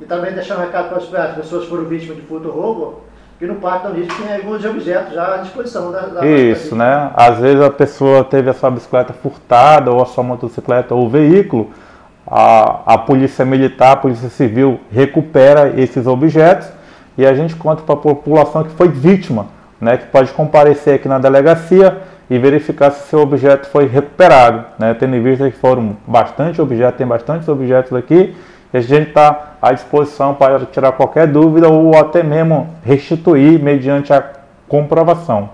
E também deixar um recado para as pessoas que foram vítimas de furto ou roubo, que não partam disso, tem alguns objetos já à disposição da, da Isso, né? Às vezes a pessoa teve a sua bicicleta furtada, ou a sua motocicleta ou veículo, a, a polícia militar, a polícia civil recupera esses objetos e a gente conta para a população que foi vítima, né? Que pode comparecer aqui na delegacia e verificar se seu objeto foi recuperado, né? Tendo em vista que foram bastante objetos, tem bastantes objetos aqui, e a gente está à disposição para tirar qualquer dúvida ou até mesmo restituir mediante a comprovação.